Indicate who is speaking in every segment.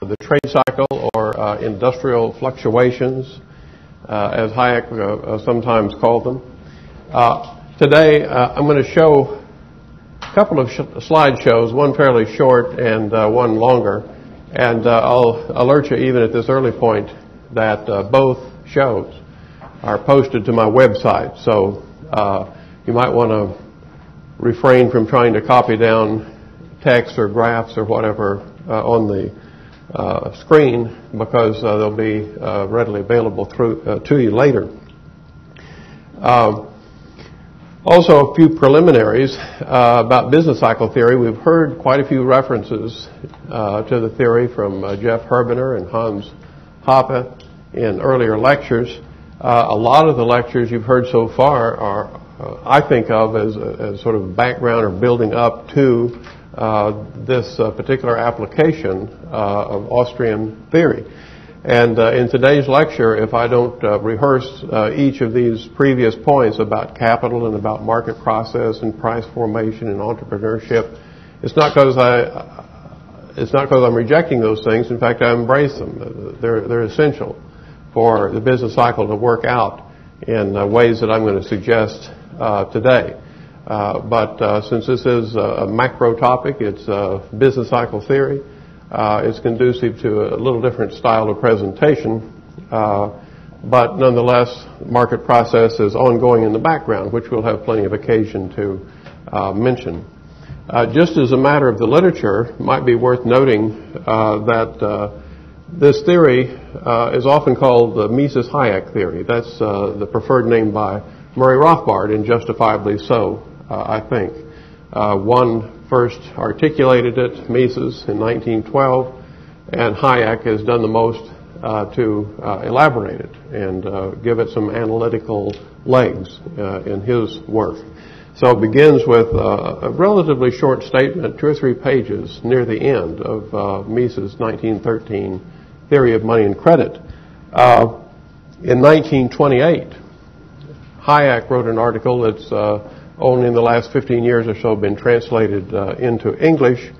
Speaker 1: the trade cycle or uh, industrial fluctuations, uh, as Hayek uh, uh, sometimes called them. Uh, today, I'm going to show a couple of sh- slideshows, one fairly short and one longer, and I'll alert you even at this early point that both shows are posted to my website. So you might want to refrain from trying to copy down text or graphs or whatever uh, on the uh, screen because uh, they'll be uh, readily available through, uh, to you later. Uh, also, a few preliminaries about business cycle theory. We've heard quite a few references to the theory from Jeff Herbener and Hans Hoppe in earlier lectures. a lot of the lectures you've heard so far are uh, I think of as, as sort of background or building up to uh, this uh, particular application uh, of Austrian theory. And uh, in today's lecture, if I don't uh, rehearse each of these previous points about capital and about market process and price formation and entrepreneurship, it's not because I it's not because I'm rejecting those things. In fact, I embrace them. They're they're essential for the business cycle to work out in ways that I'm going to suggest uh, today. Uh, but uh, since this is a macro topic, it's business cycle theory. Uh, it's conducive to a little different style of presentation. Uh, but nonetheless, market process is ongoing in the background, which we'll have plenty of occasion to uh, mention. Just as a matter of the literature, it might be worth noting that this theory is often called the Mises-Hayek theory. That's the preferred name by Murray Rothbard, and justifiably so, uh, I think. Uh, one first articulated it, Mises, in 1912, and Hayek has done the most uh, to uh, elaborate it and uh, give it some analytical legs uh, in his work. So it begins with a relatively short statement, two or three pages near the end of Mises' 1913 Theory of Money and Credit. in 1928, Hayek wrote an article that's uh, only in the last 15 years or so been translated uh, into English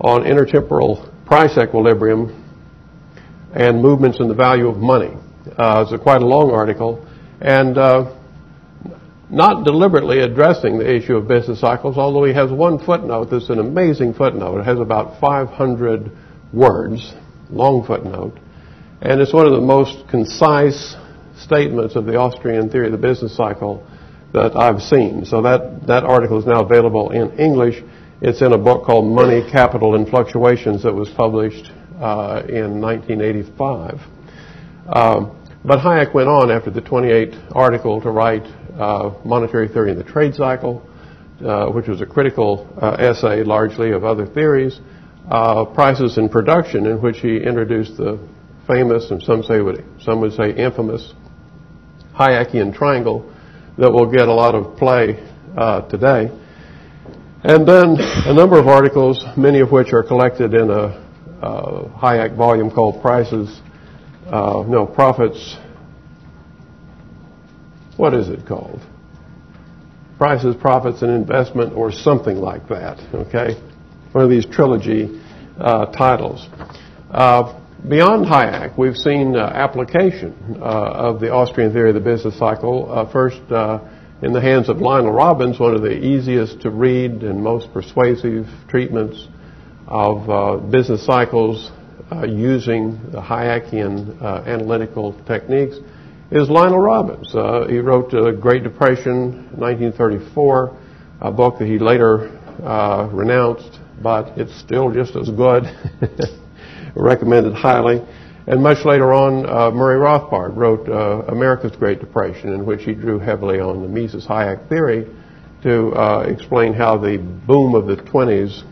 Speaker 1: on intertemporal price equilibrium and movements in the value of money. Uh, it's a quite a long article and uh, not deliberately addressing the issue of business cycles, although he has one footnote that's an amazing footnote. It has about 500 words, long footnote, and it's one of the most concise statements of the Austrian theory of the business cycle that I've seen. So that, that article is now available in English. It's in a book called Money, Capital, and Fluctuations that was published uh, in 1985. Um, but Hayek went on after the 28 article to write uh, Monetary Theory in the Trade Cycle, uh, which was a critical uh, essay largely of other theories, uh, Prices and Production, in which he introduced the famous and some say would, some would say infamous Hayekian triangle that will get a lot of play uh, today. And then a number of articles, many of which are collected in a uh, Hayek volume called Prices, uh, no, Profits, what is it called? Prices, Profits, and Investment, or something like that, okay? One of these trilogy uh, titles. Uh, Beyond Hayek, we've seen uh, application uh, of the Austrian theory of the business cycle. Uh, first, uh, in the hands of Lionel Robbins, one of the easiest to read and most persuasive treatments of uh, business cycles uh, using the Hayekian analytical techniques, is Lionel Robbins. he wrote The Great Depression, 1934, a book that he later renounced, but it's still just as good. recommended highly. And much later on, uh, Murray Rothbard wrote uh, America's Great Depression, in which he drew heavily on the Mises Hayek theory to uh, explain how the boom of the 20s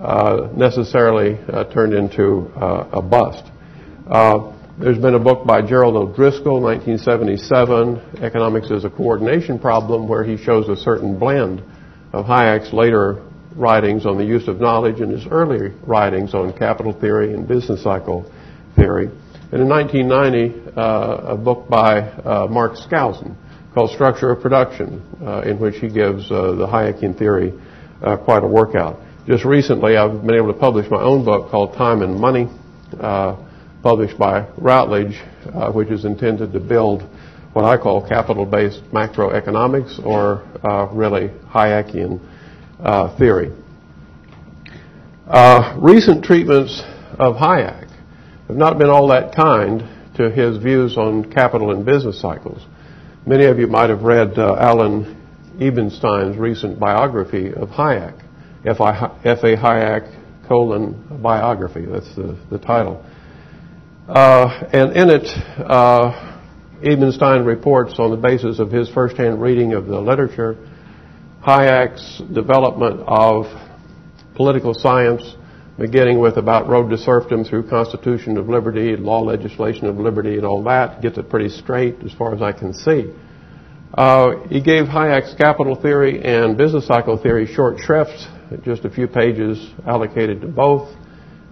Speaker 1: uh, necessarily uh, turned into uh, a bust. there's been a book by Gerald O'Driscoll, 1977, Economics as a Coordination Problem, where he shows a certain blend of Hayek's later writings on the use of knowledge and his early writings on capital theory and business cycle theory. And in 1990, uh, a book by uh, Mark Skousen called Structure of Production, uh, in which he gives uh, the Hayekian theory uh, quite a workout. Just recently, I've been able to publish my own book called Time and Money, uh, published by Routledge, which is intended to build what I call capital-based macroeconomics or really Hayekian uh, theory. Uh, recent treatments of Hayek have not been all that kind to his views on capital and business cycles. Many of you might have read uh, Alan Ebenstein's recent biography of Hayek, F.A. Hayek colon biography. That's the, the title. Uh, and in it, uh, Ebenstein reports on the basis of his firsthand reading of the literature Hayek's development of political science, beginning with about road to serfdom through Constitution of Liberty, law legislation of liberty, and all that, gets it pretty straight as far as I can see. Uh, he gave Hayek's capital theory and business cycle theory short shrifts, just a few pages allocated to both,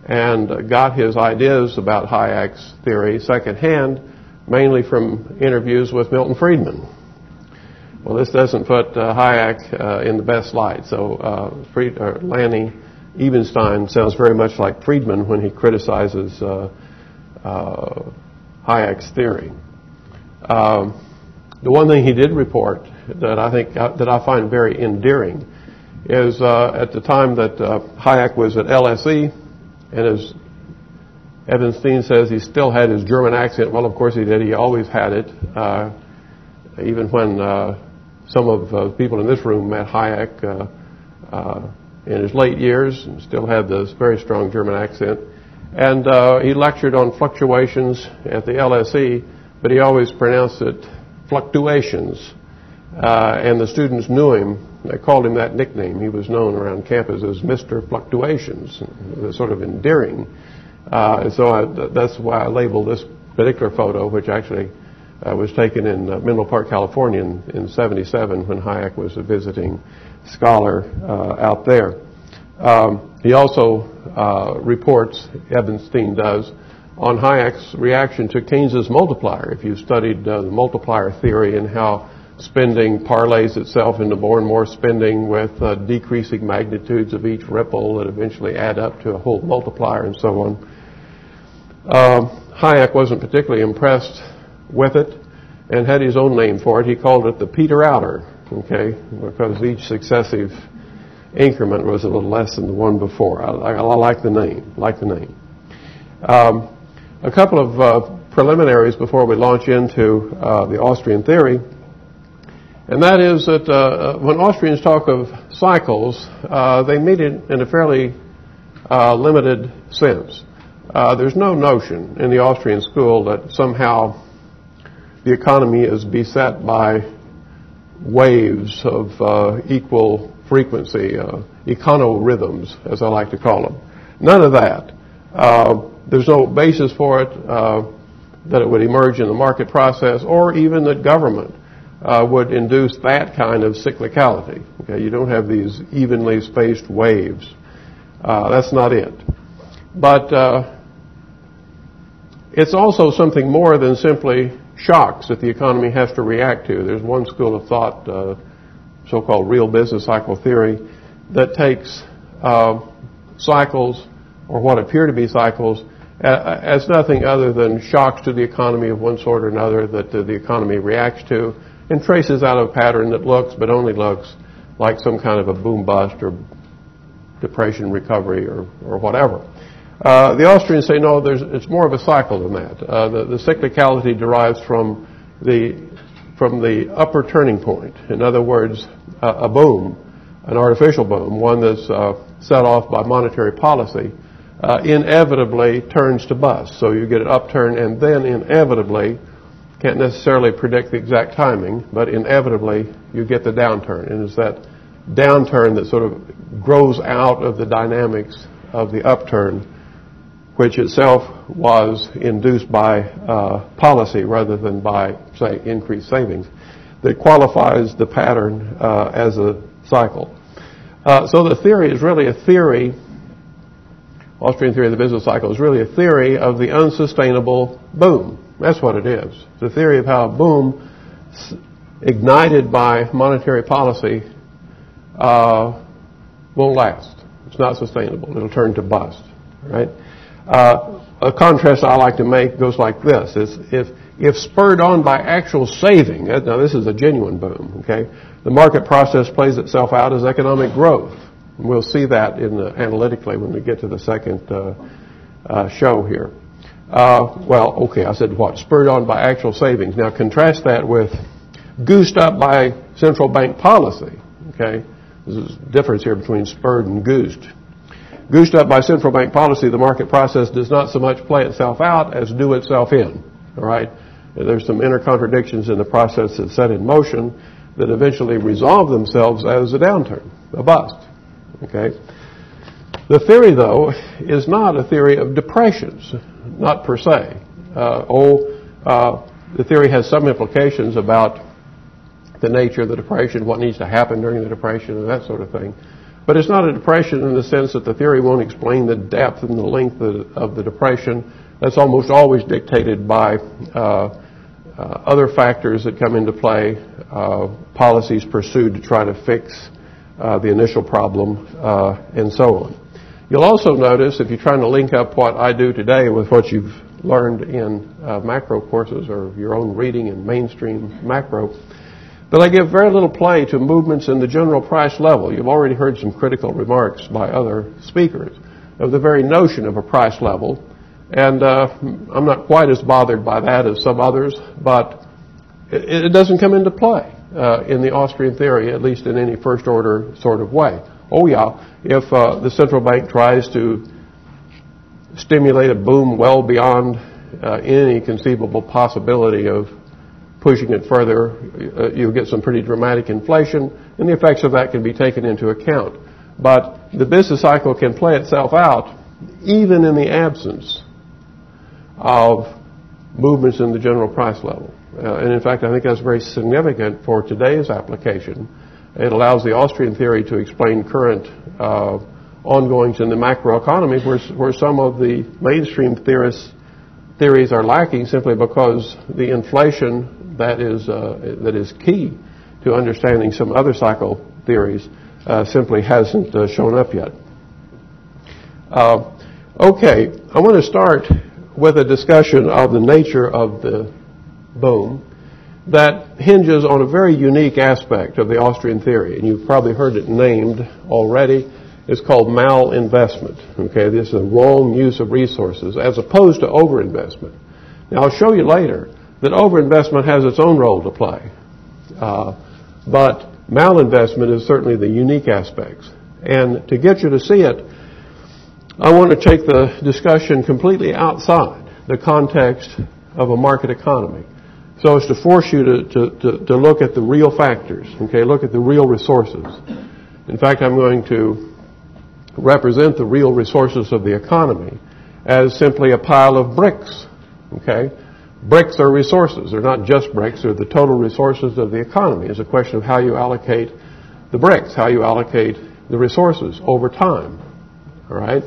Speaker 1: and got his ideas about Hayek's theory secondhand mainly from interviews with Milton Friedman. Well, this doesn't put uh, Hayek uh, in the best light. So uh, Fried, uh, Lanny Ebenstein sounds very much like Friedman when he criticizes uh, uh, Hayek's theory. Um, the one thing he did report that I think that I find very endearing is at the time that Hayek was at LSE and as Ebenstein says he still had his German accent. Well, of course he did. He always had it. Uh, even when uh, some of the uh, people in this room met Hayek uh, uh, in his late years, and still had this very strong German accent. And uh, he lectured on fluctuations at the LSE, but he always pronounced it fluctuations. and the students knew him. They called him that nickname. He was known around campus as Mr. Fluctuations. Sort of endearing. Uh, so I, that's why I labeled this particular photo, which actually uh, was taken in uh, Menlo Park, California in, in 77 when Hayek was a visiting scholar uh, out there. Um, he also uh, reports, Ebenstein does, on Hayek's reaction to Keynes's multiplier. If you've studied uh, the multiplier theory and how spending parlays itself into more and more spending with uh, decreasing magnitudes of each ripple that eventually add up to a whole multiplier and so on. Uh, Hayek wasn't particularly impressed with it and had his own name for it. He called it the Peter Outer, okay, because each successive increment was a little less than the one before. I, I, I like the name, like the name. Um, a couple of uh, preliminaries before we launch into uh, the Austrian theory, and that is that uh, uh when Austrians talk of cycles, uh, they mean it in a fairly uh, limited sense. There's no notion in the Austrian school that somehow the economy is beset by waves of uh, equal frequency, uh, econorhythms, as I like to call them. None of that. Uh, there's no basis for it uh, that it would emerge in the market process or even that government uh, would induce that kind of cyclicality. Okay? You don't have these evenly spaced waves. Uh, that's not it. But it's also something more than simply shocks that the economy has to react to. There's one school of thought, uh, so-called real business cycle theory, that takes uh, cycles or what appear to be cycles as nothing other than shocks to the economy of one sort or another that uh, the economy reacts to and traces out a pattern that looks, but only looks, like some kind of a boom bust or depression recovery or, or whatever. Uh, the Austrians say no, it's more of a cycle than that. Uh, the, the, cyclicality derives from the from the upper turning point. In other words, uh, a boom, an artificial boom, one that's uh, set off by monetary policy, uh, inevitably turns to bust. So you get an upturn, and then inevitably, can't necessarily predict the exact timing, but inevitably you get the downturn, and it's that downturn that sort of grows out of the dynamics of the upturn which itself was induced by uh, policy rather than by, say, increased savings, that qualifies the pattern uh, as a cycle. Uh, so the theory is really a theory, Austrian theory of the business cycle is really a theory of the unsustainable boom. That's what it is. The theory of how a boom ignited by monetary policy uh, won't last. It's not sustainable. It'll turn to bust, right? Uh, a contrast I like to make goes like this: is if if spurred on by actual saving, now this is a genuine boom, okay? The market process plays itself out as economic growth. We'll see that in the, analytically when we get to the second uh, uh, show here. Uh, well, okay, I said what? Spurred on by actual savings. Now contrast that with goosed up by central bank policy. Okay, there's a difference here between spurred and goosed. Goosed up by central bank policy, the market process does not so much play itself out as do itself in. All right, there's some inner contradictions in the process that's set in motion that eventually resolve themselves as a downturn, a bust. Okay. The theory, though, is not a theory of depressions, not per se. Uh, oh, uh, the theory has some implications about the nature of the depression, what needs to happen during the depression, and that sort of thing. But it's not a depression in the sense that the theory won't explain the depth and the length of, of the depression. That's almost always dictated by uh, uh, other factors that come into play, uh, policies pursued to try to fix uh, the initial problem, uh, and so on. You'll also notice if you're trying to link up what I do today with what you've learned in uh, macro courses or your own reading in mainstream macro, that I give very little play to movements in the general price level. You've already heard some critical remarks by other speakers of the very notion of a price level. And uh, I'm not quite as bothered by that as some others, but it, it doesn't come into play uh, in the Austrian theory, at least in any first order sort of way. Oh yeah, if uh, the central bank tries to stimulate a boom well beyond uh, any conceivable possibility of pushing it further, uh, you'll get some pretty dramatic inflation, and the effects of that can be taken into account. But the business cycle can play itself out even in the absence of movements in the general price level. Uh, and in fact, I think that's very significant for today's application it allows the Austrian theory to explain current uh, ongoings in the macroeconomy where, where some of the mainstream theorists, theories are lacking simply because the inflation that is, uh, that is key to understanding some other cycle theories uh, simply hasn't uh, shown up yet. Uh, okay, I want to start with a discussion of the nature of the boom that hinges on a very unique aspect of the Austrian theory, and you've probably heard it named already. It's called malinvestment. Okay, this is a wrong use of resources as opposed to overinvestment. Now, I'll show you later that overinvestment has its own role to play, uh, but malinvestment is certainly the unique aspects. And to get you to see it, I want to take the discussion completely outside the context of a market economy so as to force you to, to, to, to, look at the real factors, okay, look at the real resources. In fact, I'm going to represent the real resources of the economy as simply a pile of bricks, okay? Bricks are resources. They're not just bricks, they're the total resources of the economy. It's a question of how you allocate the bricks, how you allocate the resources over time, all right?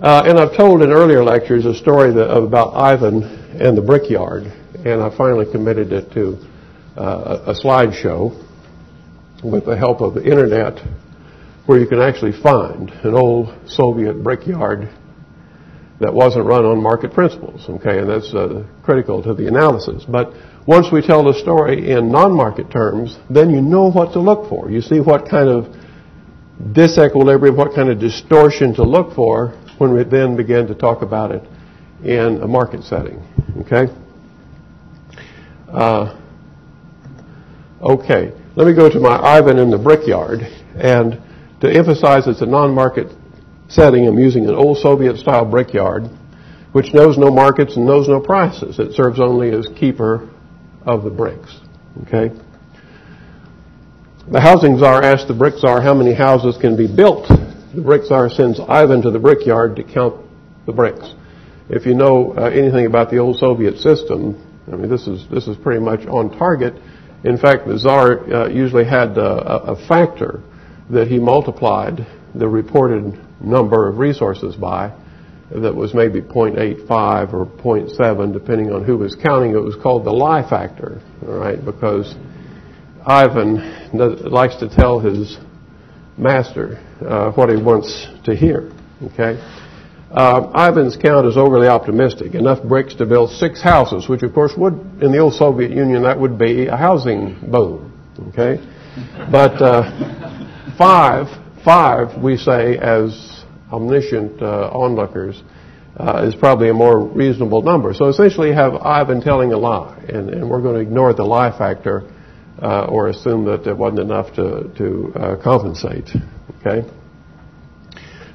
Speaker 1: Uh, and I've told in earlier lectures a story that, about Ivan and the brickyard and I finally committed it to uh, a slideshow with the help of the internet where you can actually find an old Soviet brickyard that wasn't run on market principles, okay, and that's uh, critical to the analysis. But once we tell the story in non-market terms, then you know what to look for. You see what kind of disequilibrium, what kind of distortion to look for when we then begin to talk about it in a market setting, okay? Uh, okay, let me go to my Ivan in the brickyard. And to emphasize it's a non-market setting, I'm using an old Soviet-style brickyard, which knows no markets and knows no prices. It serves only as keeper of the bricks. Okay? The housing czar asked the brick czar how many houses can be built. The brick czar sends Ivan to the brickyard to count the bricks. If you know uh, anything about the old Soviet system, I mean, this is this is pretty much on target. In fact, the czar uh, usually had uh, a factor that he multiplied the reported number of resources by that was maybe 0.85 or 0.7, depending on who was counting. It was called the lie factor, all right, because Ivan likes to tell his master uh, what he wants to hear. Okay, uh, Ivan's count is overly optimistic. Enough bricks to build six houses, which of course would, in the old Soviet Union, that would be a housing boom. Okay, but uh, five, five, we say as omniscient uh, onlookers, uh, is probably a more reasonable number. So essentially, you have been telling a lie, and, and we're going to ignore the lie factor uh, or assume that it wasn't enough to, to uh, compensate. Okay.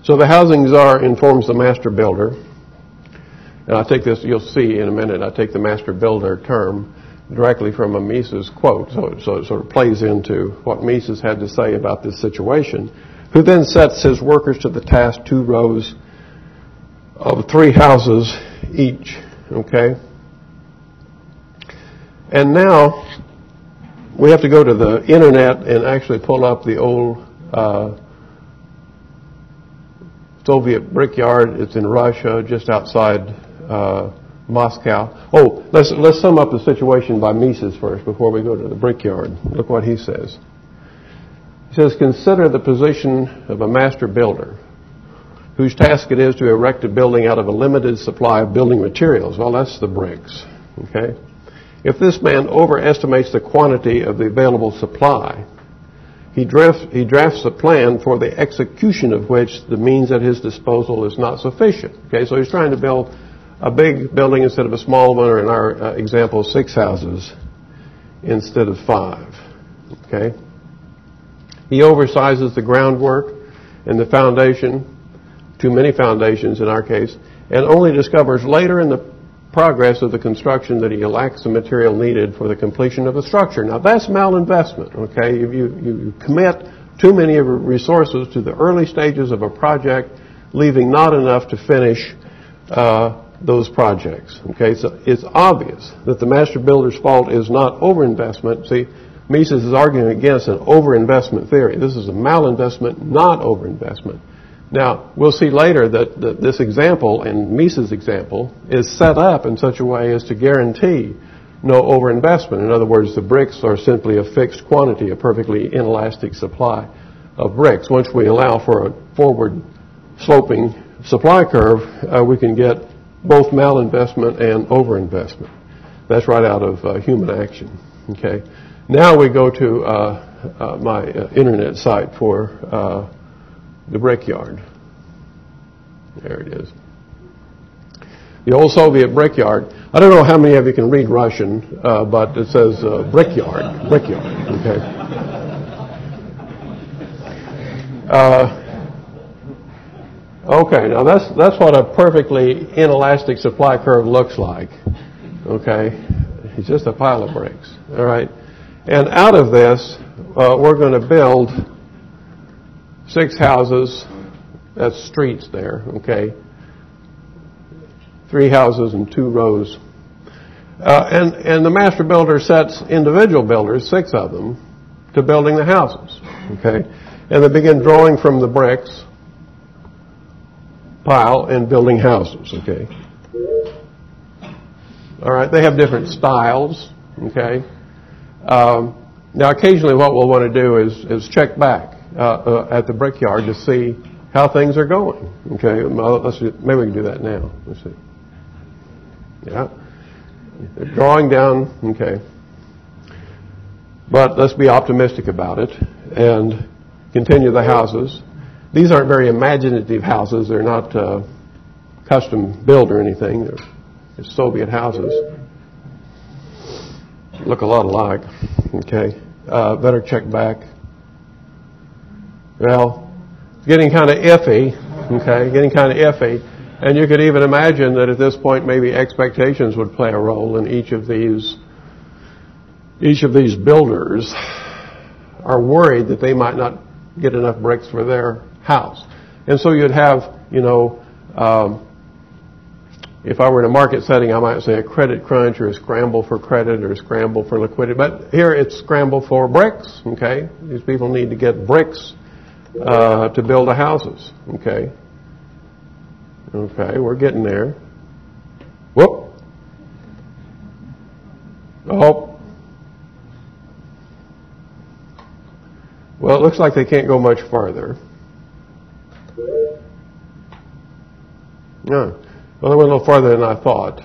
Speaker 1: So the housing czar informs the master builder, and I take this, you'll see in a minute, I take the master builder term directly from a Mises quote, so, so it sort of plays into what Mises had to say about this situation, who then sets his workers to the task two rows of three houses each, okay? And now we have to go to the internet and actually pull up the old uh, Soviet brickyard. It's in Russia, just outside uh, Moscow. Oh, let's let's sum up the situation by Mises first before we go to the brickyard. Look what he says. Says, "Consider the position of a master builder." whose task it is to erect a building out of a limited supply of building materials. Well, that's the bricks. Okay? If this man overestimates the quantity of the available supply, he drafts, he drafts a plan for the execution of which the means at his disposal is not sufficient. Okay, so he's trying to build a big building instead of a small one, or in our uh, example, six houses instead of five. Okay? He oversizes the groundwork and the foundation too many foundations in our case, and only discovers later in the progress of the construction that he lacks the material needed for the completion of a structure. Now that's malinvestment, okay? You, you, you commit too many of resources to the early stages of a project, leaving not enough to finish uh, those projects. Okay, so it's obvious that the master builder's fault is not overinvestment. See, Mises is arguing against an overinvestment theory. This is a malinvestment, not overinvestment. Now, we'll see later that, that this example, and Mises' example, is set up in such a way as to guarantee no overinvestment. In other words, the bricks are simply a fixed quantity, a perfectly inelastic supply of bricks. Once we allow for a forward sloping supply curve, uh, we can get both malinvestment and overinvestment. That's right out of uh, human action. Okay. Now we go to uh, uh my uh, internet site for uh, the brickyard. There it is. The old Soviet brickyard. I don't know how many of you can read Russian, uh, but it says brickyard. Brickyard. Okay. Okay. Now that's that's what a perfectly inelastic supply curve looks like. Okay. It's just a pile of bricks. All right. And out of this, uh, we're going to build six houses, that's streets there, okay? Three houses and two rows. Uh, and, and the master builder sets individual builders, six of them, to building the houses, okay? And they begin drawing from the bricks pile and building houses, okay? All right, they have different styles, okay? Um, now, occasionally what we'll want to do is, is check back uh, uh, at the brickyard to see how things are going. Okay, let's maybe we can do that now. Let's see. Yeah, They're drawing down. Okay, but let's be optimistic about it and continue the houses. These aren't very imaginative houses. They're not uh, custom built or anything. They're, they're Soviet houses. Look a lot alike. Okay, uh, better check back. Well, it's getting kind of iffy, okay, getting kind of iffy. And you could even imagine that at this point maybe expectations would play a role in each of these each of these builders are worried that they might not get enough bricks for their house. And so you'd have, you know, um, if I were in a market setting, I might say a credit crunch or a scramble for credit or a scramble for liquidity. But here it's scramble for bricks, okay? These people need to get bricks uh, to build the houses. Okay. Okay, we're getting there. Whoop. Oh. Well, it looks like they can't go much farther. Yeah. Well, it went a little farther than I thought.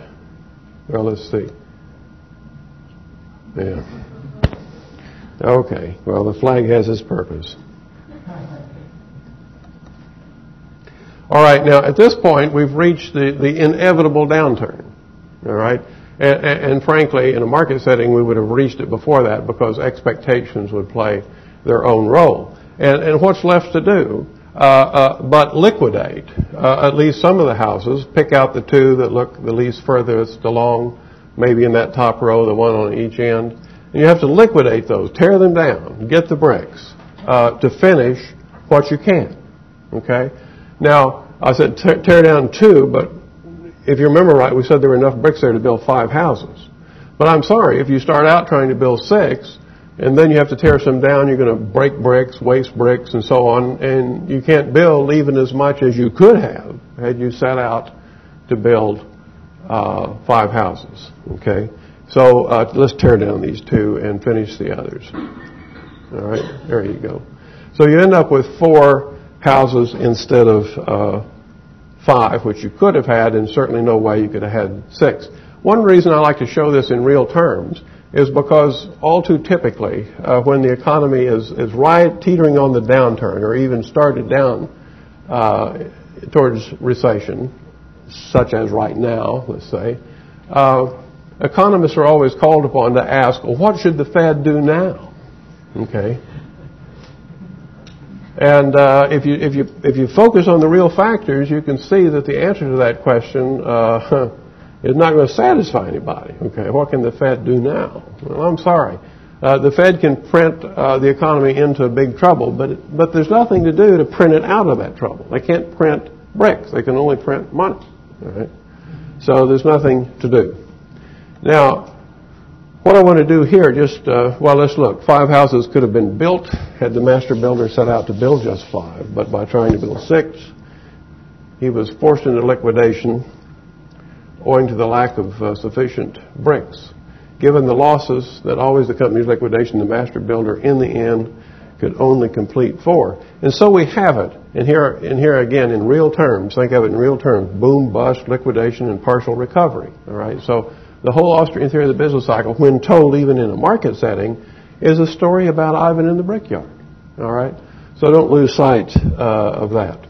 Speaker 1: Well, let's see. Yeah. Okay. Well, the flag has its purpose. All right. Now, at this point, we've reached the, the inevitable downturn. All right. And, and, and frankly, in a market setting, we would have reached it before that because expectations would play their own role. And, and what's left to do? Uh, uh, but liquidate uh, at least some of the houses, pick out the two that look the least furthest along, maybe in that top row, the one on each end. And you have to liquidate those, tear them down, get the bricks uh, to finish what you can. Okay? Now, I said tear down two, but if you remember right, we said there were enough bricks there to build five houses. But I'm sorry, if you start out trying to build six, and then you have to tear some down, you're going to break bricks, waste bricks, and so on, and you can't build even as much as you could have had you set out to build uh, five houses. Okay, so uh, let's tear down these two and finish the others. All right, there you go. So you end up with four houses instead of uh, five, which you could have had, and certainly no way you could have had six. One reason I like to show this in real terms is because all too typically, uh, when the economy is, is right teetering on the downturn or even started down uh, towards recession, such as right now, let's say, uh, economists are always called upon to ask, well, what should the Fed do now? Okay. And uh, if you if you if you focus on the real factors, you can see that the answer to that question uh, is not going to satisfy anybody. Okay, what can the Fed do now? Well, I'm sorry. Uh, the Fed can print uh, the economy into big trouble, but it, but there's nothing to do to print it out of that trouble. They can't print bricks; they can only print money. All right. So there's nothing to do. Now, what I want to do here, just uh, well, let's look. Five houses could have been built had the master builder set out to build just five, but by trying to build six, he was forced into liquidation owing to the lack of uh, sufficient bricks. Given the losses that always accompanies liquidation, the master builder in the end could only complete four. And so we have it. And here, and here again, in real terms, think of it in real terms, boom, bust, liquidation, and partial recovery. All right? So the whole Austrian theory of the business cycle, when told even in a market setting, is a story about Ivan in the brickyard. All right? So don't lose sight uh, of that.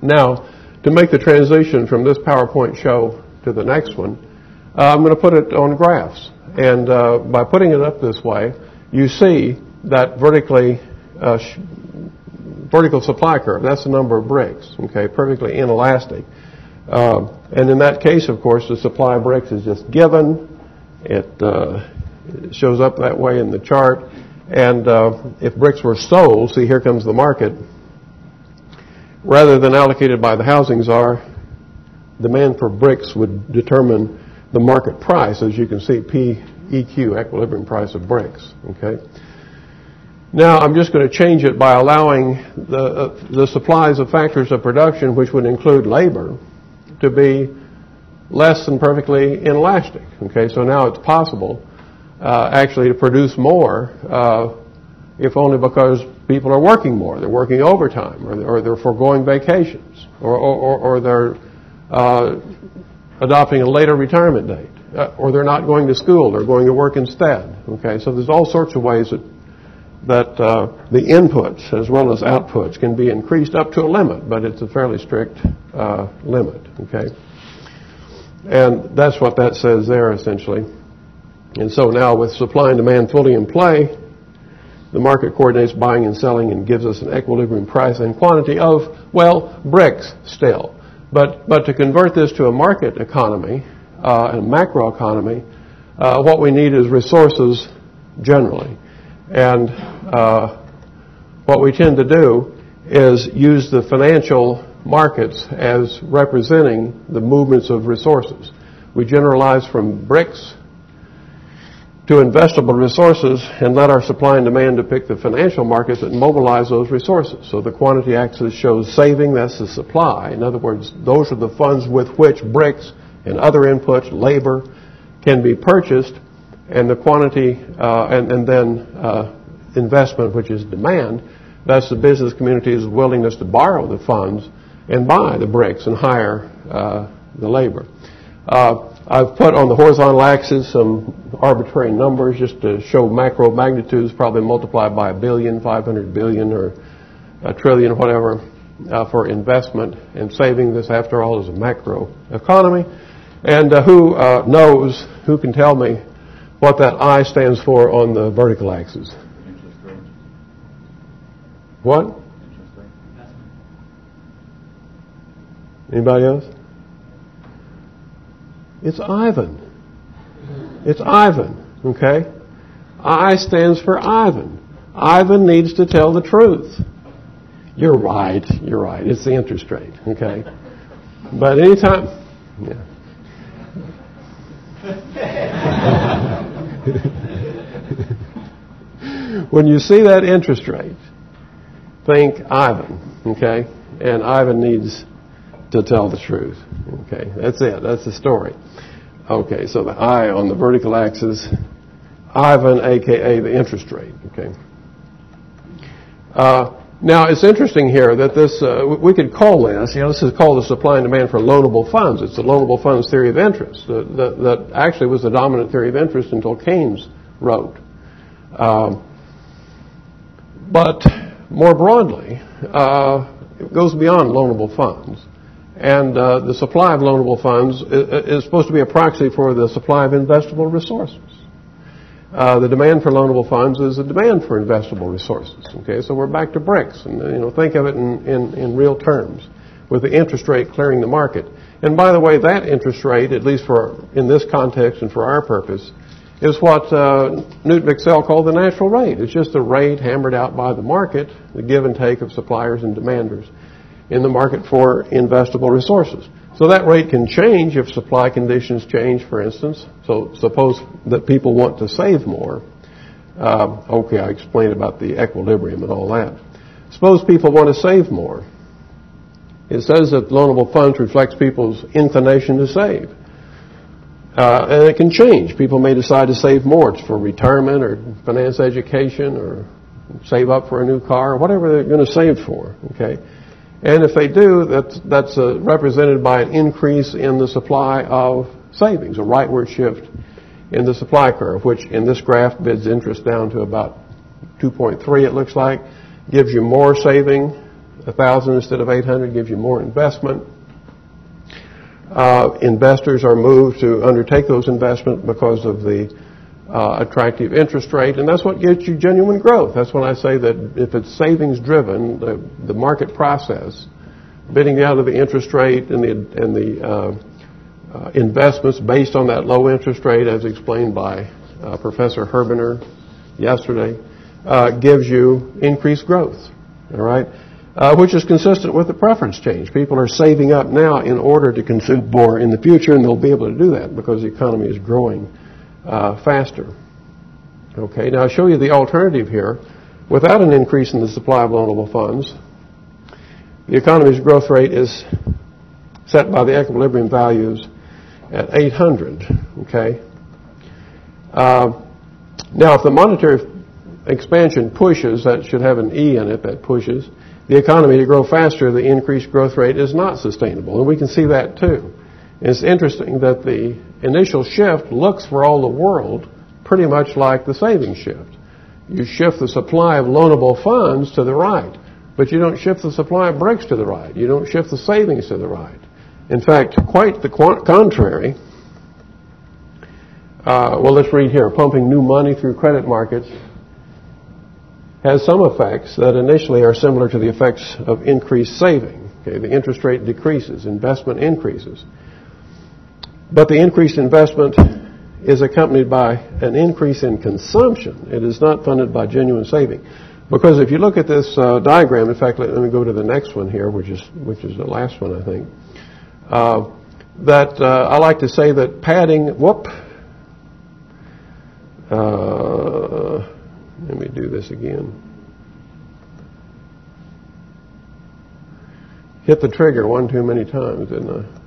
Speaker 1: Now, to make the transition from this PowerPoint show to the next one, uh, I'm going to put it on graphs. And uh, by putting it up this way, you see that vertically uh, vertical supply curve. That's the number of bricks. Okay, perfectly inelastic. Uh, and in that case, of course, the supply of bricks is just given. It, uh, it shows up that way in the chart. And uh, if bricks were sold, see here comes the market rather than allocated by the housing czar, demand for bricks would determine the market price, as you can see, PEQ, equilibrium price of bricks. Okay. Now I'm just going to change it by allowing the uh, the supplies of factors of production, which would include labor, to be less than perfectly inelastic. Okay, so now it's possible uh, actually to produce more, uh, if only because people are working more. They're working overtime, or, or they're foregoing vacations, or, or, or they're uh, adopting a later retirement date, uh, or they're not going to school. They're going to work instead. Okay, so there's all sorts of ways that that uh, the inputs as well as outputs can be increased up to a limit, but it's a fairly strict uh, limit. Okay, and that's what that says there essentially. And so now with supply and demand fully in play, the market coordinates buying and selling and gives us an equilibrium price and quantity of, well, bricks still. But, but to convert this to a market economy, uh, a macro economy, uh, what we need is resources generally. And uh, what we tend to do is use the financial markets as representing the movements of resources. We generalize from bricks to investable resources and let our supply and demand depict the financial markets that mobilize those resources. So the quantity axis shows saving, that's the supply. In other words, those are the funds with which bricks and other inputs, labor, can be purchased, and the quantity, uh, and, and, then uh, investment, which is demand, that's the business community's willingness to borrow the funds and buy the bricks and hire uh, the labor. Uh, I've put on the horizontal axis some arbitrary numbers just to show macro magnitudes, probably multiplied by a billion, 500 billion, or a trillion, whatever, uh, for investment and saving. This, after all, is a macro economy. And uh, who uh, knows, who can tell me what that I stands for on the vertical axis? What? Anybody else? It's Ivan. It's Ivan, okay? I stands for Ivan. Ivan needs to tell the truth. You're right, you're right. It's the interest rate, okay? But anytime, yeah. when you see that interest rate, think Ivan, okay? And Ivan needs to tell the truth. Okay, that's it. That's the story. Okay, so the I on the vertical axis, Ivan, aka the interest rate. Okay. Uh, now it's interesting here that this uh, we could call this. You know, this is called the supply and demand for loanable funds. It's the loanable funds theory of interest that, that, that actually was the dominant theory of interest until Keynes wrote. Um, but more broadly, uh, it goes beyond loanable funds. And uh, the supply of loanable funds is, supposed to be a proxy for the supply of investable resources. Uh, the demand for loanable funds is a demand for investable resources. Okay, so we're back to bricks, and you know, think of it in, in, in real terms, with the interest rate clearing the market. And by the way, that interest rate, at least for in this context and for our purpose, is what uh, Wicksell called the natural rate. It's just a rate hammered out by the market, the give and take of suppliers and demanders in the market for investable resources. So that rate can change if supply conditions change, for instance. So suppose that people want to save more. Uh, okay, I explained about the equilibrium and all that. Suppose people want to save more. It says that loanable funds reflects people's inclination to save. Uh, and it can change. People may decide to save more for retirement or finance education or save up for a new car or whatever they're going to save for. Okay. And if they do, that's, that's uh, represented by an increase in the supply of savings, a rightward shift in the supply curve, which in this graph bids interest down to about 2.3, it looks like. Gives you more saving, 1,000 instead of 800, gives you more investment. Uh, investors are moved to undertake those investments because of the uh, attractive interest rate, and that's what gets you genuine growth. That's when I say that if it's savings driven, the, the market process, bidding out of the interest rate and the, and the uh, uh, investments based on that low interest rate, as explained by uh, Professor Herbener yesterday, uh, gives you increased growth. All right. Uh, which is consistent with the preference change. People are saving up now in order to consume more in the future, and they'll be able to do that because the economy is growing uh, faster. Okay, now I'll show you the alternative here. Without an increase in the supply of loanable funds, the economy's growth rate is set by the equilibrium values at 800. Okay. Uh, now, if the monetary expansion pushes, that should have an E in it that pushes, the economy to grow faster, the increased growth rate is not sustainable. And we can see that too. It's interesting that the initial shift looks for all the world pretty much like the savings shift. You shift the supply of loanable funds to the right, but you don't shift the supply of bricks to the right. You don't shift the savings to the right. In fact, quite the contrary. Uh, well, let's read here. Pumping new money through credit markets has some effects that initially are similar to the effects of increased saving. Okay, the interest rate decreases, investment increases. But the increased investment is accompanied by an increase in consumption. It is not funded by genuine saving. Because if you look at this uh, diagram, in fact, let, let, me go to the next one here, which is which is the last one, I think. Uh, that uh, I like to say that padding. Whoop. Uh, let me do this again. Hit the trigger one too many times, didn't I?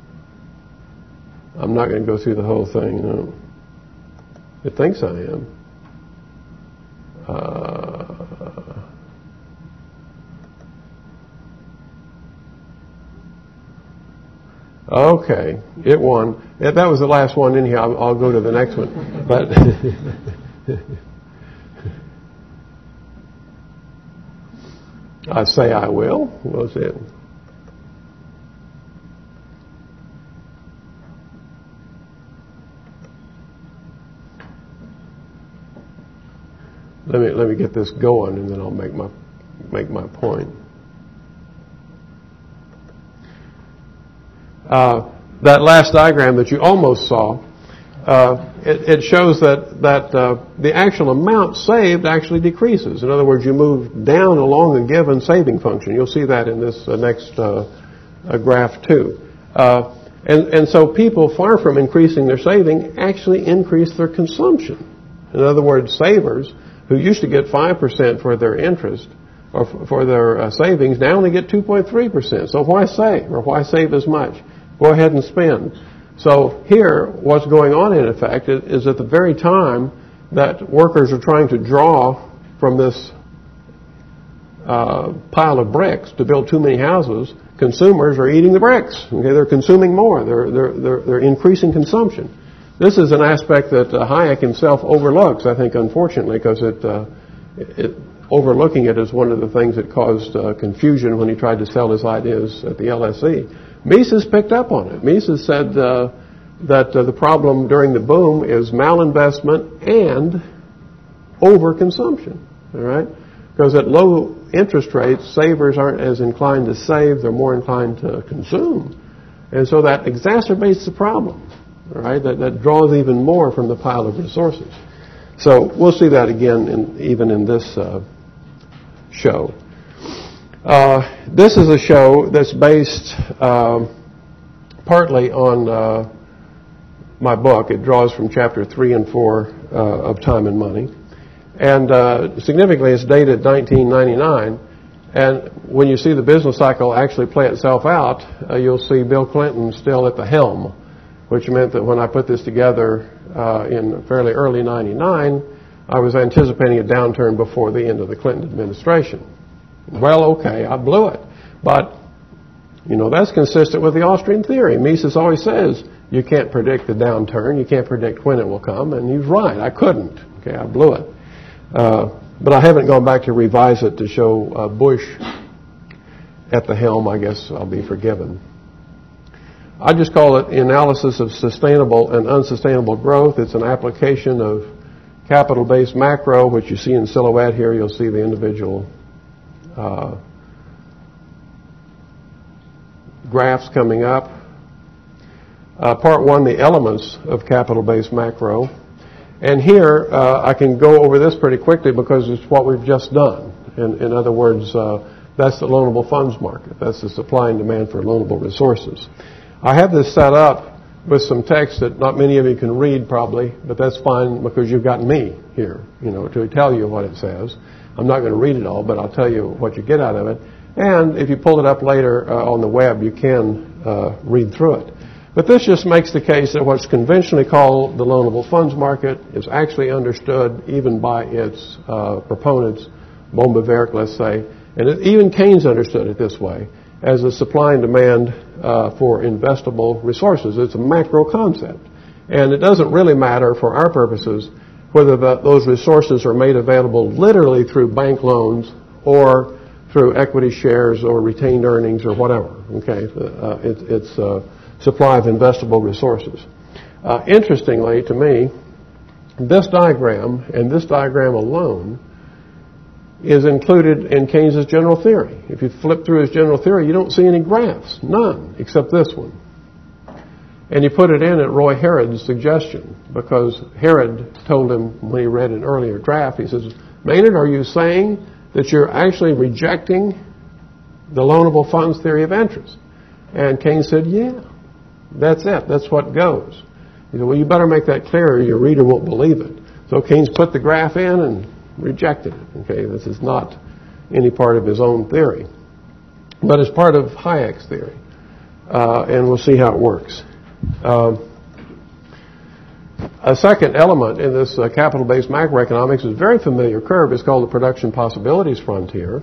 Speaker 1: I'm not going to go through the whole thing. No. It thinks I am. Uh, Okay, it won. Yeah, That was the last one in here. I'll, I'll go to the next one. But I say I will. We'll it. Let me let me get this going, and then I'll make my make my point. Uh, that last diagram that you almost saw, uh, it, it shows that that uh, the actual amount saved actually decreases. In other words, you move down along a given saving function. You'll see that in this uh, next uh, graph too. Uh, and, and so people, far from increasing their saving, actually increase their consumption. In other words, savers who used to get 5% for their interest or for their uh, savings now only get 2.3%. So why save or why save as much? Go ahead and spend. So here, what's going on in effect is, is at the very time that workers are trying to draw from this uh, pile of bricks to build too many houses, consumers are eating the bricks. Okay, they're consuming more. They're, they're, they're, they're increasing consumption. This is an aspect that uh, Hayek himself overlooks, I think, unfortunately, because it, uh, it, overlooking it is one of the things that caused uh, confusion when he tried to sell his ideas at the LSE. Mises picked up on it. Mises said that the problem during the boom is malinvestment and overconsumption. All right, because at low interest rates, savers aren't as inclined to save; they're more inclined to consume, and so that exacerbates the problem. Right, that, that draws even more from the pile of resources. So we'll see that again, in, even in this uh, show. Uh, this is a show that's based um, partly on uh, my book. It draws from chapter three and four uh, of Time and Money, and uh, significantly, it's dated 1999. And when you see the business cycle actually play itself out, you'll see Bill Clinton still at the helm which meant that when I put this together uh, in fairly early 99, I was anticipating a downturn before the end of the Clinton administration. Well, okay, I blew it. But, you know, that's consistent with the Austrian theory. Mises always says you can't predict the downturn, you can't predict when it will come, and he's right, I couldn't. Okay, I blew it. Uh, but I haven't gone back to revise it to show uh, Bush at the helm. I guess I'll be forgiven. I just call it analysis of sustainable and unsustainable growth. It's an application of capital-based macro, which you see in silhouette here. You'll see the individual uh, graphs coming up. Uh, part one, the elements of capital-based macro. And here, uh, I can go over this pretty quickly because it's what we've just done. In, in other words, uh, that's the loanable funds market. That's the supply and demand for loanable resources. I have this set up with some text that not many of you can read probably, but that's fine because you've got me here, you know, to tell you what it says. I'm not going to read it all, but I'll tell you what you get out of it. And if you pull it up later uh, on the web, you can uh, read through it. But this just makes the case that what's conventionally called the loanable funds market is actually understood even by its uh, proponents, Böhm-Bawerk, let's say, and it, even Keynes understood it this way, as a supply and demand uh, for investable resources. It's a macro concept. And it doesn't really matter for our purposes whether the, those resources are made available literally through bank loans or through equity shares or retained earnings or whatever. Okay, uh, it, it's a supply of investable resources. Uh, interestingly, to me, this diagram and this diagram alone is included in Keynes's general theory. If you flip through his general theory, you don't see any graphs, none, except this one. And he put it in at Roy Harrod's suggestion because Harrod told him when he read an earlier draft, he says, Maynard, are you saying that you're actually rejecting the loanable funds theory of interest? And Keynes said, yeah, that's it. That's what goes. He said, well, you better make that clear or your reader won't believe it. So Keynes put the graph in and rejected it. Okay, this is not any part of his own theory, but it's part of Hayek's theory, uh, and we'll see how it works. Um, a second element in this uh, capital-based macroeconomics is a very familiar curve. It's called the production possibilities frontier.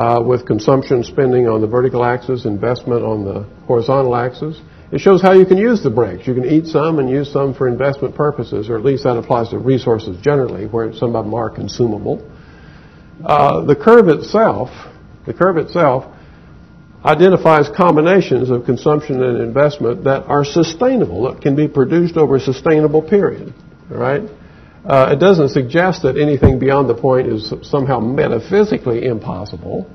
Speaker 1: uh, with consumption spending on the vertical axis, investment on the horizontal axis. It shows how you can use the bricks. You can eat some and use some for investment purposes, or at least that applies to resources generally, where some of them are consumable. Uh, the curve itself, the curve itself identifies combinations of consumption and investment that are sustainable, that can be produced over a sustainable period. Right? Uh, it doesn't suggest that anything beyond the point is somehow metaphysically impossible.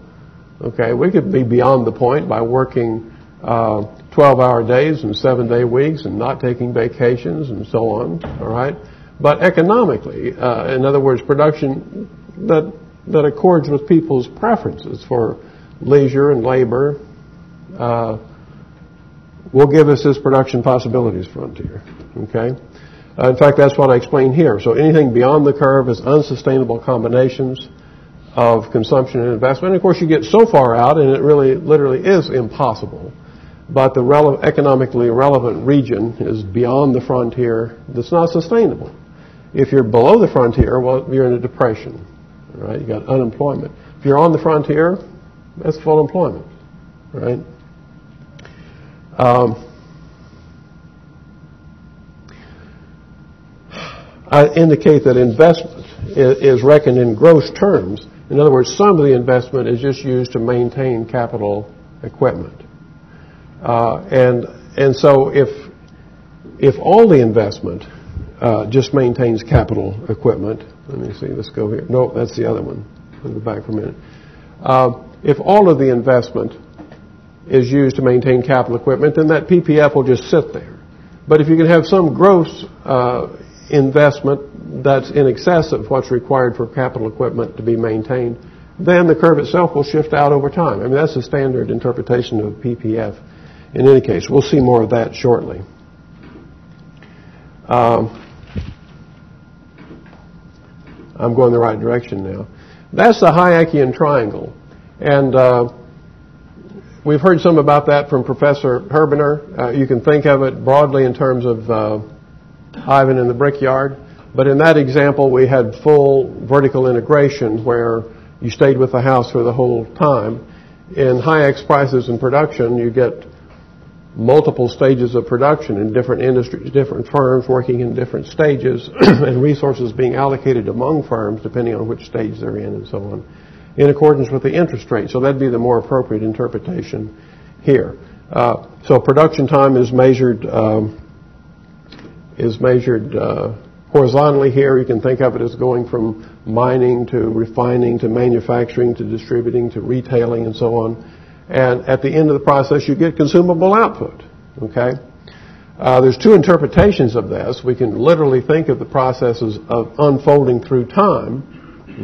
Speaker 1: Okay, we could be beyond the point by working uh, 12 hour days and seven day weeks and not taking vacations and so on. All right, but economically, uh, in other words, production that that accords with people's preferences for leisure and labor uh, will give us this production possibilities frontier. Okay. Uh, in fact, that's what I explained here. So anything beyond the curve is unsustainable combinations of consumption and investment. And of course, you get so far out, and it really, literally is impossible. But the rele- economically relevant region is beyond the frontier that's not sustainable. If you're below the frontier, well, you're in a depression, right? You got unemployment. If you're on the frontier, that's full employment, right? Um, I indicate that investment is reckoned in gross terms. In other words, some of the investment is just used to maintain capital equipment. Uh, and, and so if, if all the investment uh, just maintains capital equipment, let me see, let's go here. No, that's the other one. I'll go back for a minute. Uh, if all of the investment is used to maintain capital equipment, then that PPF will just sit there. But if you can have some gross uh, investment that's in excess of what's required for capital equipment to be maintained, then the curve itself will shift out over time. I mean, that's the standard interpretation of PPF. In any case, we'll see more of that shortly. Um, I'm going the right direction now. That's the Hayekian triangle. And uh, we've heard some about that from Professor Herbener. Uh, you can think of it broadly in terms of uh, Ivan in the brickyard. But in that example, we had full vertical integration where you stayed with the house for the whole time. In Hayek's prices and production, you get multiple stages of production in different industries, different firms working in different stages, and resources being allocated among firms depending on which stage they're in and so on, in accordance with the interest rate. So that'd be the more appropriate interpretation here. Uh, so production time is measured um, is measured uh, horizontally here. You can think of it as going from mining to refining to manufacturing to distributing to retailing and so on. And at the end of the process, you get consumable output. Okay? Uh, there's two interpretations of this. We can literally think of the processes of unfolding through time.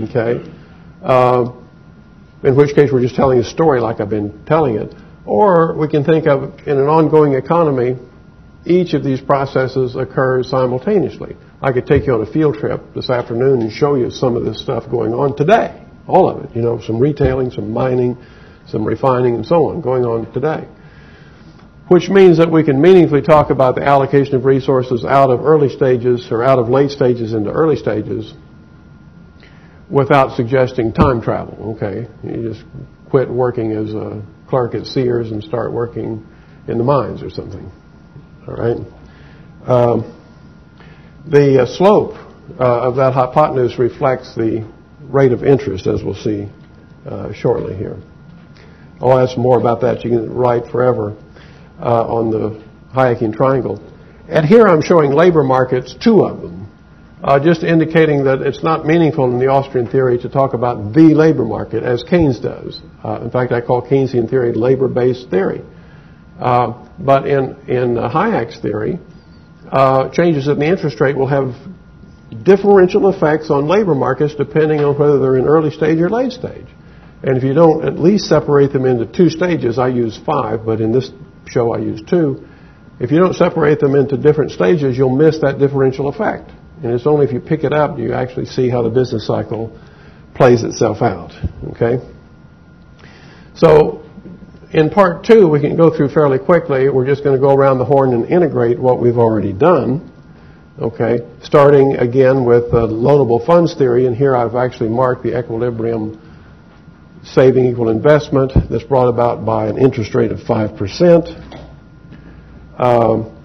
Speaker 1: Okay? Uh, in which case we're just telling a story like I've been telling it. Or we can think of in an ongoing economy each of these processes occurs simultaneously. I could take you on a field trip this afternoon and show you some of this stuff going on today. All of it. You know, some retailing, some mining, some refining, and so on going on today. Which means that we can meaningfully talk about the allocation of resources out of early stages or out of late stages into early stages without suggesting time travel, okay? You just quit working as a clerk at Sears and start working in the mines or something. All right. Um, the uh, slope uh, of that hypotenuse reflects the rate of interest, as we'll see uh, shortly here. I'll ask more about that. You can write forever uh, on the Hayekian triangle. And here I'm showing labor markets, two of them, uh, just indicating that it's not meaningful in the Austrian theory to talk about the labor market as Keynes does. Uh, in fact, I call Keynesian theory labor-based theory. Uh, but in, in Hayek's theory, uh, changes in the interest rate will have differential effects on labor markets depending on whether they're in early stage or late stage. And if you don't at least separate them into two stages, I use five, but in this show I use two. If you don't separate them into different stages, you'll miss that differential effect. And it's only if you pick it up do you actually see how the business cycle plays itself out. Okay? So in part two, we can go through fairly quickly. We're just going to go around the horn and integrate what we've already done. Okay, starting again with the loanable funds theory, and here I've actually marked the equilibrium saving equal investment that's brought about by an interest rate of 5%. Um,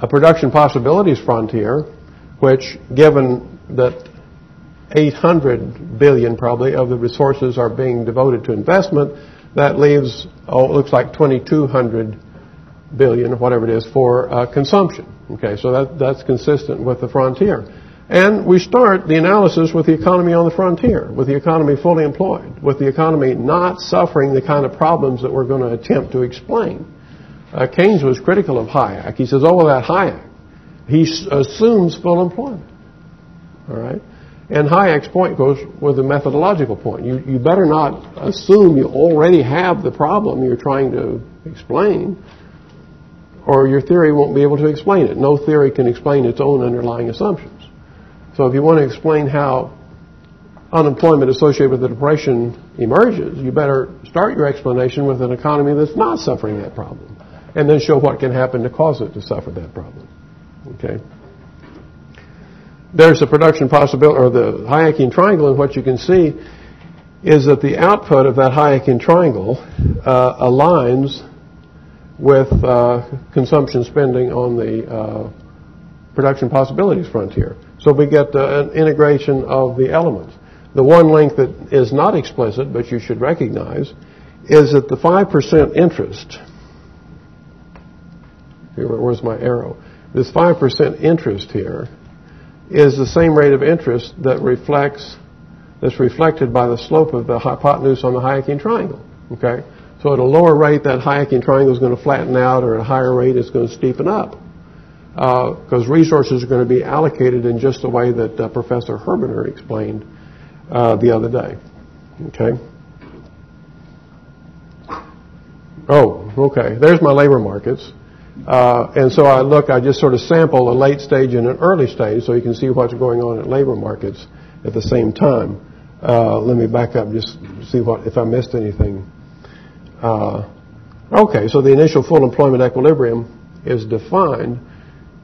Speaker 1: a production possibilities frontier, which, given that 800 billion probably of the resources are being devoted to investment, that leaves, oh, it looks like 2,200 billion, whatever it is, for uh, consumption. Okay, so that, that's consistent with the frontier. And we start the analysis with the economy on the frontier, with the economy fully employed, with the economy not suffering the kind of problems that we're going to attempt to explain. Uh, Keynes was critical of Hayek. He says, oh, that Hayek, he assumes full employment. All right? And Hayek's point goes with the methodological point. You, you better not assume you already have the problem you're trying to explain, or your theory won't be able to explain it. No theory can explain its own underlying assumptions. So if you want to explain how unemployment associated with the Depression emerges, you better start your explanation with an economy that's not suffering that problem, and then show what can happen to cause it to suffer that problem. Okay? There's a production possibility, or the Hayekian triangle, and what you can see is that the output of that Hayekian triangle uh, aligns with uh, consumption spending on the uh, production possibilities frontier. So we get an integration of the elements. The one link that is not explicit, but you should recognize, is that the 5% interest, here, where's my arrow? This 5% interest here is the same rate of interest that reflects, that's reflected by the slope of the hypotenuse on the Hayekian triangle. Okay? So at a lower rate, that Hayekian triangle is going to flatten out, or at a higher rate, it's going to steepen up. Because uh, resources are going to be allocated in just the way that uh, Professor Herbener explained uh, the other day. Okay? Oh, okay. There's my labor markets. Uh, and so I look, I just sort of sample a late stage and an early stage so you can see what's going on at labor markets at the same time. Uh, let me back up just see what if I missed anything. Uh, okay, so the initial full employment equilibrium is defined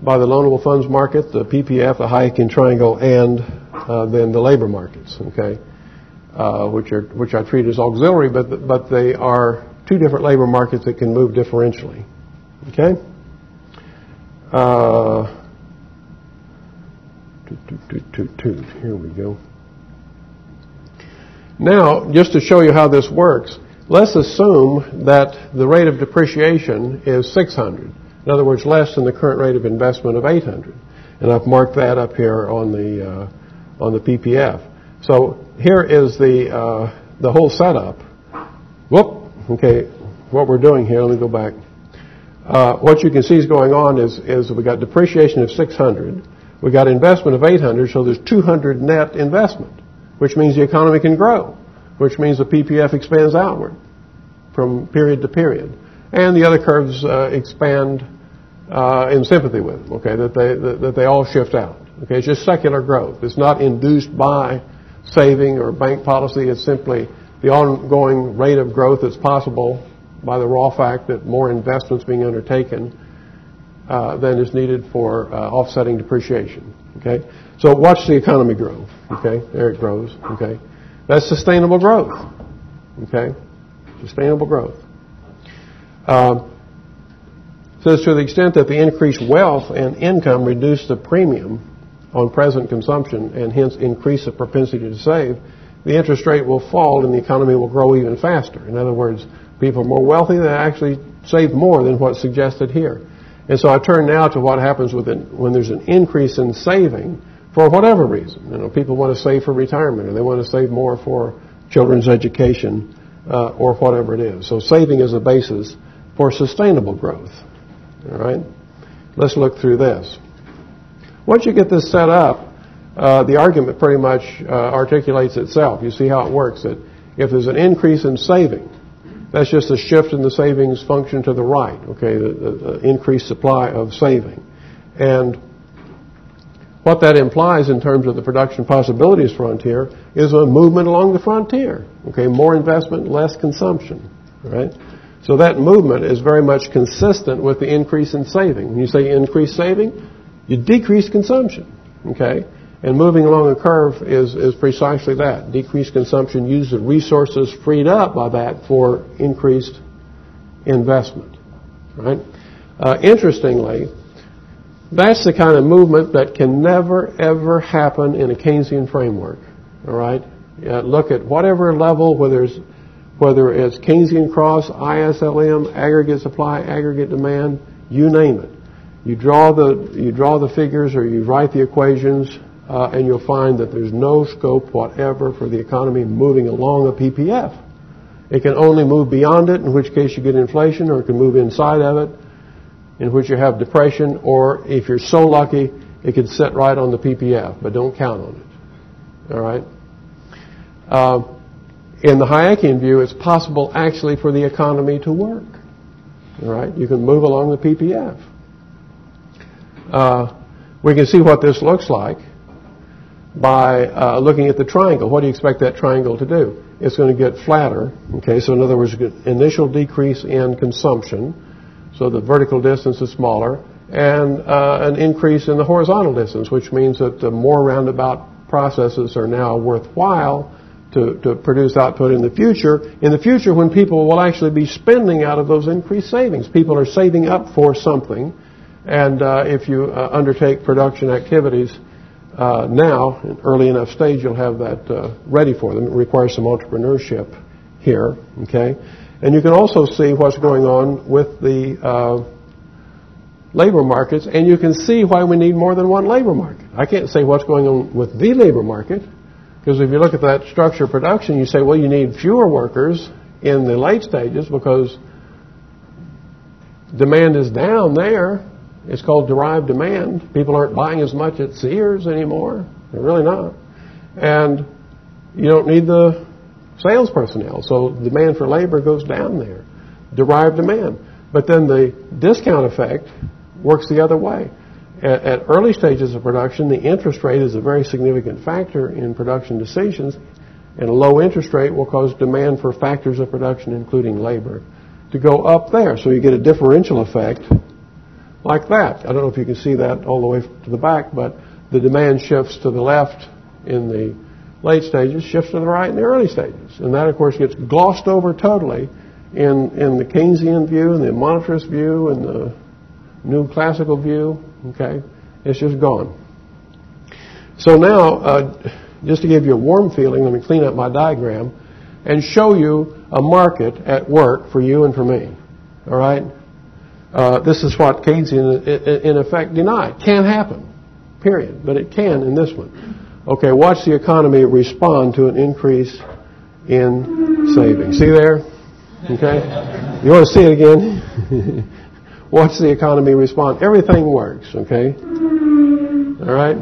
Speaker 1: by the loanable funds market, the PPF, the Hayekian triangle, and uh, then the labor markets. Okay, uh, which are which I treat as auxiliary, but but they are two different labor markets that can move differentially. Okay? Uh, Here we go. Now, just to show you how this works, let's assume that the rate of depreciation is 600. In other words, less than the current rate of investment of 800. And I've marked that up here on the uh, on the PPF. So here is the uh, the whole setup. Whoop. Okay, what we're doing here. Let me go back. Uh, what you can see is going on is, is we got depreciation of 600, we got investment of 800, so there's 200 net investment, which means the economy can grow, which means the PPF expands outward from period to period, and the other curves uh, expand uh, in sympathy with them. Okay, that they that, that they all shift out. Okay, it's just secular growth. It's not induced by saving or bank policy. It's simply the ongoing rate of growth that's possible by the raw fact that more investments being undertaken uh, than is needed for uh, offsetting depreciation. Okay, so watch the economy grow. Okay, there it grows. Okay, that's sustainable growth. Okay, sustainable growth. Uh, says to the extent that the increased wealth and income reduce the premium on present consumption and hence increase the propensity to save, the interest rate will fall and the economy will grow even faster. In other words, people more wealthy, they actually save more than what's suggested here. And so I turn now to what happens an, when there's an increase in saving for whatever reason. You know, people want to save for retirement or they want to save more for children's education uh, or whatever it is. So saving is a basis for sustainable growth. All right? Let's look through this. Once you get this set up, uh, the argument pretty much uh, articulates itself. You see how it works. That if there's an increase in saving, that's just a shift in the savings function to the right, okay, the, the, the increased supply of saving. And what that implies in terms of the production possibilities frontier is a movement along the frontier. Okay, more investment, less consumption. Right? So that movement is very much consistent with the increase in saving. When you say increase saving, you decrease consumption. Okay? And moving along a curve is, is precisely that. Decreased consumption uses the resources freed up by that for increased investment. Right? Uh, interestingly, that's the kind of movement that can never, ever happen in a Keynesian framework. All right? Uh, look at whatever level, whether it's, whether it's Keynesian cross, ISLM, aggregate supply, aggregate demand, you name it. You draw the, you draw the figures or you write the equations, uh, and you'll find that there's no scope whatever for the economy moving along a PPF. It can only move beyond it, in which case you get inflation, or it can move inside of it, in which you have depression, or if you're so lucky, it could sit right on the PPF, but don't count on it. All right? Uh, in the Hayekian view, it's possible actually for the economy to work. All right? You can move along the PPF. Uh, we can see what this looks like by uh, looking at the triangle. What do you expect that triangle to do? It's going to get flatter. Okay, so in other words, initial decrease in consumption, so the vertical distance is smaller, and uh, an increase in the horizontal distance, which means that the more roundabout processes are now worthwhile to, to produce output in the future. In the future, when people will actually be spending out of those increased savings, people are saving up for something, and uh, if you uh, undertake production activities uh, now, in early enough stage, you'll have that uh, ready for them. It requires some entrepreneurship here, okay? And you can also see what's going on with the uh, labor markets, and you can see why we need more than one labor market. I can't say what's going on with the labor market, because if you look at that structure of production, you say, well, you need fewer workers in the late stages because demand is down there it's called derived demand. People aren't buying as much at Sears anymore. They're really not. And you don't need the sales personnel. So demand for labor goes down there. Derived demand. But then the discount effect works the other way. At, at early stages of production, the interest rate is a very significant factor in production decisions, and a low interest rate will cause demand for factors of production, including labor, to go up there. So you get a differential effect like that. I don't know if you can see that all the way to the back, but the demand shifts to the left in the late stages, shifts to the right in the early stages. And that, of course, gets glossed over totally in, in the Keynesian view, and the monetarist view, and the new classical view. Okay? It's just gone. So now, uh, just to give you a warm feeling, let me clean up my diagram and show you a market at work for you and for me. All right? Uh, this is what Keynesian, in, effect, denied. Can't happen, period. But it can in this one. Okay, watch the economy respond to an increase in savings. See there? Okay? You want to see it again? watch the economy respond. Everything works, okay? All right?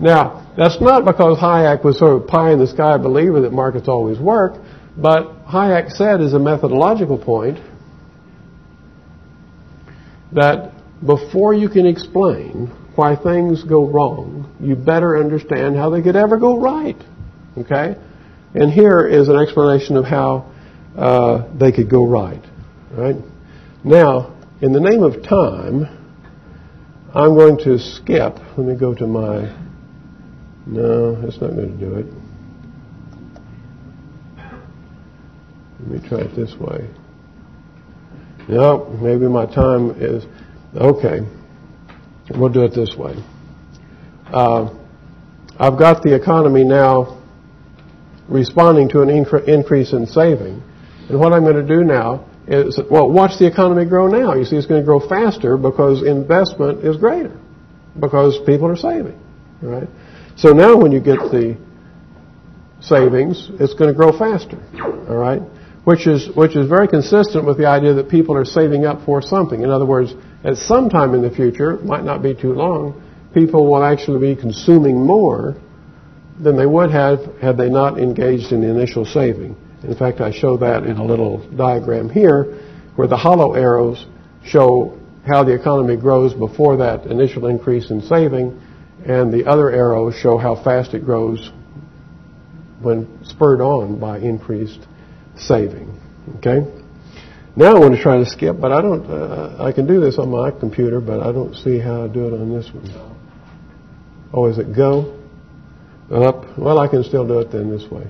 Speaker 1: Now, that's not because Hayek was sort of pie in the sky believer that markets always work, but Hayek said as a methodological point that before you can explain why things go wrong, you better understand how they could ever go right. Okay? And here is an explanation of how uh, they could go right. Right? Now, in the name of time, I'm going to skip. Let me go to my. No, it's not going to do it. Let me try it this way. No, maybe my time is okay. We'll do it this way. Uh, I've got the economy now responding to an incre- increase in saving. And what I'm going to do now is, well, watch the economy grow now. You see, it's going to grow faster because investment is greater, because people are saving, right? So now when you get the savings, it's going to grow faster, all right? which is, which is very consistent with the idea that people are saving up for something. In other words, at some time in the future, might not be too long, people will actually be consuming more than they would have had they not engaged in the initial saving. In fact, I show that in a little diagram here where the hollow arrows show how the economy grows before that initial increase in saving, and the other arrows show how fast it grows when spurred on by increased saving. Okay? Now I want to try to skip, but I don't. Uh, I can do this on my computer, but I don't see how I do it on this one. Oh, is it go? Up. Well, I can still do it then this way.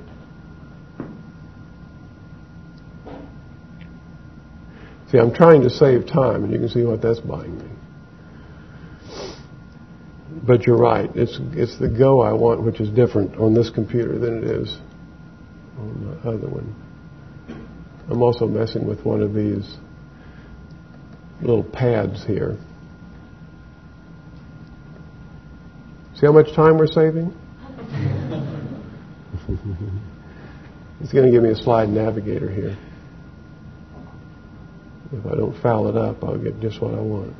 Speaker 1: See, I'm trying to save time, and you can see what that's buying me. But you're right. It's it's the go I want, which is different on this computer than it is on the other one. I'm also messing with one of these little pads here. See how much time we're saving? it's going to give me a slide navigator here. If I don't foul it up, I'll get just what I want.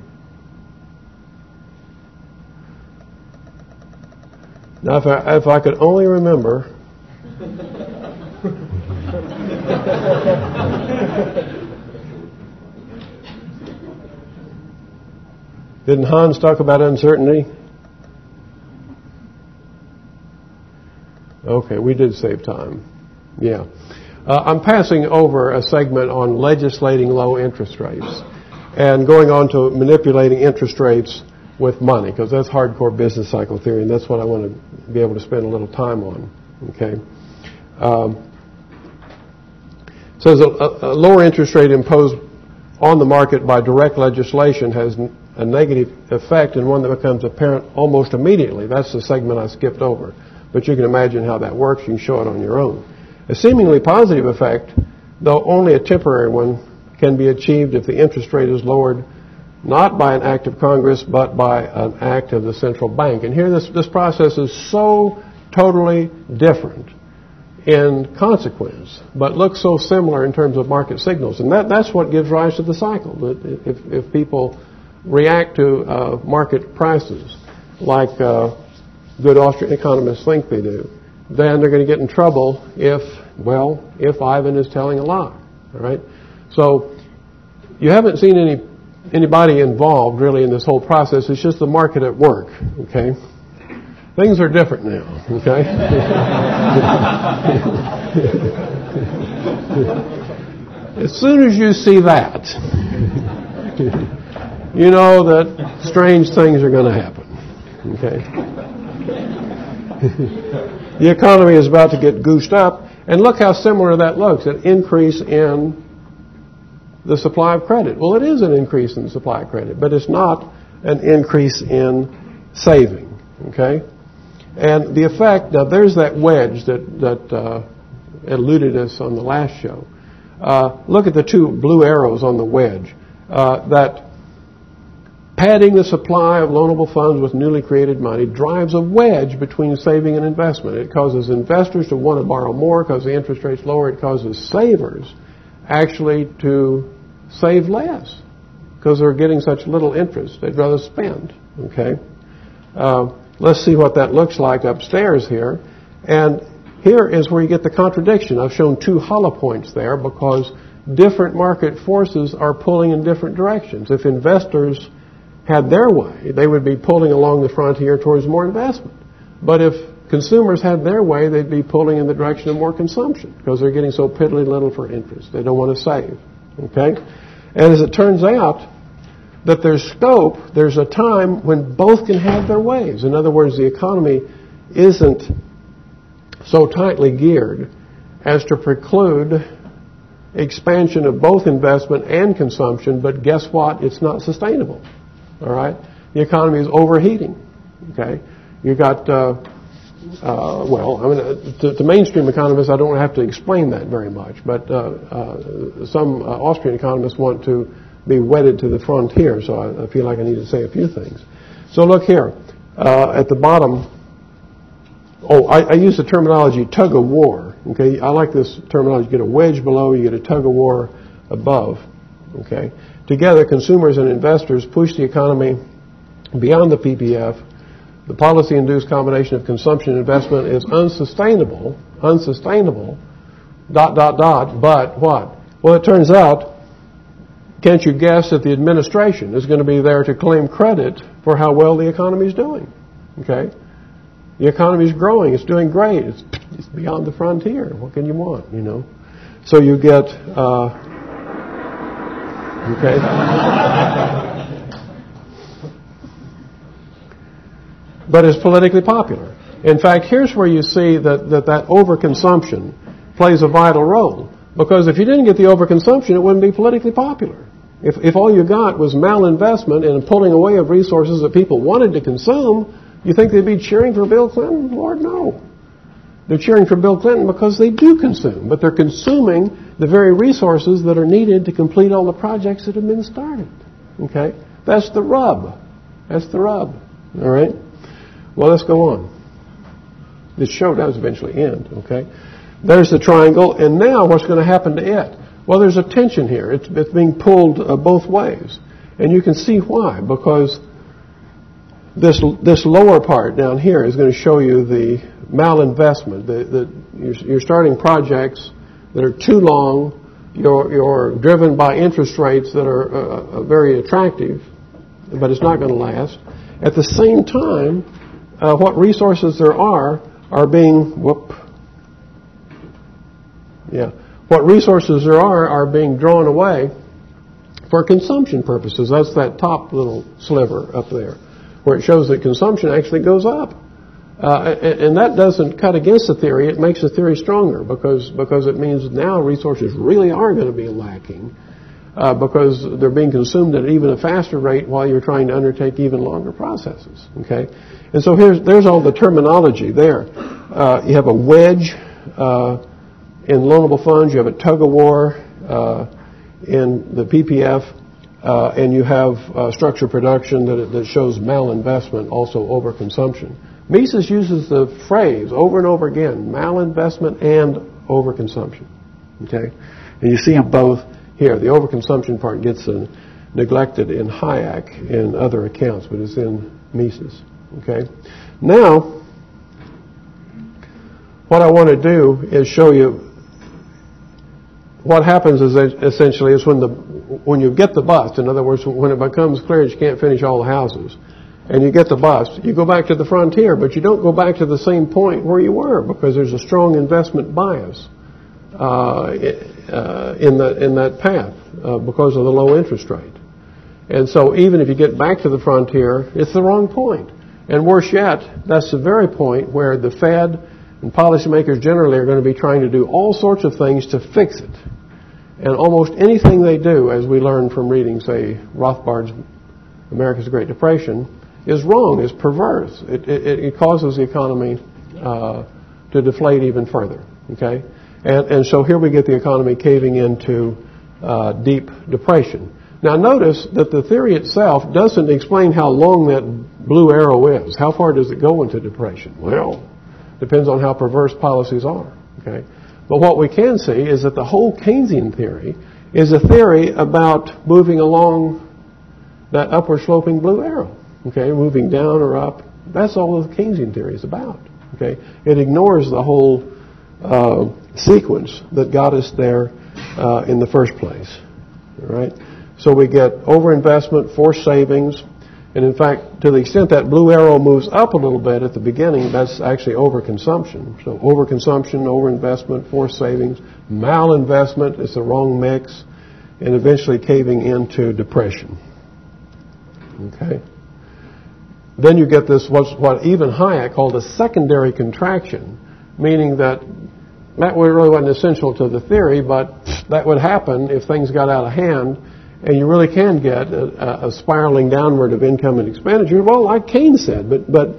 Speaker 1: Now, if I, if I could only remember Didn't Hans talk about uncertainty? Okay, we did save time. Yeah. Uh, I'm passing over a segment on legislating low interest rates and going on to manipulating interest rates with money because that's hardcore business cycle theory and that's what I want to be able to spend a little time on. Okay. Um, says a, a lower interest rate imposed on the market by direct legislation has a negative effect and one that becomes apparent almost immediately. That's the segment I skipped over. But you can imagine how that works. You can show it on your own. A seemingly positive effect, though only a temporary one, can be achieved if the interest rate is lowered not by an act of Congress, but by an act of the central bank. And here this, this process is so totally different in consequence, but looks so similar in terms of market signals. And that, that's what gives rise to the cycle. If, if people react to uh, market prices like uh, good Austrian economists think they do, then they're going to get in trouble if, well, if Ivan is telling a lie. All right? So you haven't seen any anybody involved really in this whole process. It's just the market at work. Okay? Things are different now. Okay? as soon as you see that, you know that strange things are going to happen. Okay? the economy is about to get goosed up. And look how similar that looks an increase in the supply of credit. Well, it is an increase in the supply of credit, but it's not an increase in saving. Okay? And the effect, now there's that wedge that, that uh, eluded us on the last show. Uh, look at the two blue arrows on the wedge. Uh, that Padding the supply of loanable funds with newly created money drives a wedge between saving and investment. It causes investors to want to borrow more because the interest rate's lower. It causes savers actually to save less because they're getting such little interest. They'd rather spend. Okay? Uh, let's see what that looks like upstairs here. And here is where you get the contradiction. I've shown two hollow points there because different market forces are pulling in different directions. If investors had their way, they would be pulling along the frontier towards more investment. But if consumers had their way, they'd be pulling in the direction of more consumption because they're getting so piddly little for interest. They don't want to save. Okay? And as it turns out, that there's scope, there's a time when both can have their ways. In other words, the economy isn't so tightly geared as to preclude expansion of both investment and consumption, but guess what? It's not sustainable. All right, the economy is overheating. Okay, you got uh, uh, well, I mean, uh, to, to, mainstream economists, I don't have to explain that very much, but uh, uh some Austrian economists want to be wedded to the frontier, so I, I, feel like I need to say a few things. So look here, at the bottom. Oh, I, I use the terminology tug of war. Okay, I like this terminology. You get a wedge below, you get a tug of war above. Okay, Together, consumers and investors push the economy beyond the PPF. The policy-induced combination of consumption and investment is unsustainable, unsustainable, dot, dot, dot, but what? Well, it turns out, can't you guess that the administration is going to be there to claim credit for how well the economy is doing? Okay? The economy is growing. It's doing great. It's, it's, beyond the frontier. What can you want, you know? So you get uh, Okay? but it's politically popular. In fact, here's where you see that that, that overconsumption plays a vital role. Because if you didn't get the overconsumption, it wouldn't be politically popular. If, if all you got was malinvestment and pulling away of resources that people wanted to consume, you think they'd be cheering for Bill Clinton? Lord, no. They're cheering for Bill Clinton because they do consume, but they're consuming the very resources that are needed to complete all the projects that have been started. Okay? That's the rub. That's the rub. All right? Well, let's go on. This show does eventually end, okay? There's the triangle, and now what's going to happen to it? Well, there's a tension here. It's, it's being pulled uh, both ways. And you can see why, because this, this lower part down here is going to show you the malinvestment. The, the, you're, you're starting projects that are too long. You're, you're driven by interest rates that are uh, uh very attractive, but it's not going to last. At the same time, uh, what resources there are are being whoop. Yeah, what resources there are are being drawn away for consumption purposes. That's that top little sliver up there, where it shows that consumption actually goes up. Uh, and, that doesn't cut against the theory. It makes the theory stronger because, because it means now resources really are going to be lacking uh, because they're being consumed at even a faster rate while you're trying to undertake even longer processes. Okay, and so here's there's all the terminology there. Uh, you have a wedge uh, in loanable funds. You have a tug of war uh, in the PPF. Uh, and you have structure production that, that shows malinvestment, also overconsumption. Mises uses the phrase over and over again, malinvestment and overconsumption. Okay? And you see them both here. The overconsumption part gets uh, neglected in Hayek in other accounts, but it's in Mises. Okay? Now, what I want to do is show you what happens is essentially is when the when you get the bust, in other words, when it becomes clear that you can't finish all the houses, and you get the bust, you go back to the frontier, but you don't go back to the same point where you were because there's a strong investment bias uh, uh, in, the, in that path uh, because of the low interest rate. And so even if you get back to the frontier, it's the wrong point. And worse yet, that's the very point where the Fed and policymakers generally are going to be trying to do all sorts of things to fix it. And almost anything they do, as we learned from reading, say, Rothbard's America's Great Depression, is wrong, is perverse. It, it, it causes the economy uh, to deflate even further. Okay, and and so here we get the economy caving into uh, deep depression. Now notice that the theory itself doesn't explain how long that blue arrow is. How far does it go into depression? Well, depends on how perverse policies are. Okay, but what we can see is that the whole Keynesian theory is a theory about moving along that upward sloping blue arrow okay, moving down or up. That's all the Keynesian theory is about. Okay, it ignores the whole uh, sequence that got us there uh, in the first place. All right, so we get overinvestment, forced savings, and in fact, to the extent that blue arrow moves up a little bit at the beginning, that's actually overconsumption. So overconsumption, overinvestment, forced savings, malinvestment is the wrong mix, and eventually caving into depression. Okay. Then you get this, what even Hayek called a secondary contraction, meaning that that really wasn't essential to the theory, but that would happen if things got out of hand, and you really can get a, a spiraling downward of income and expenditure. Well, like Keynes said, but but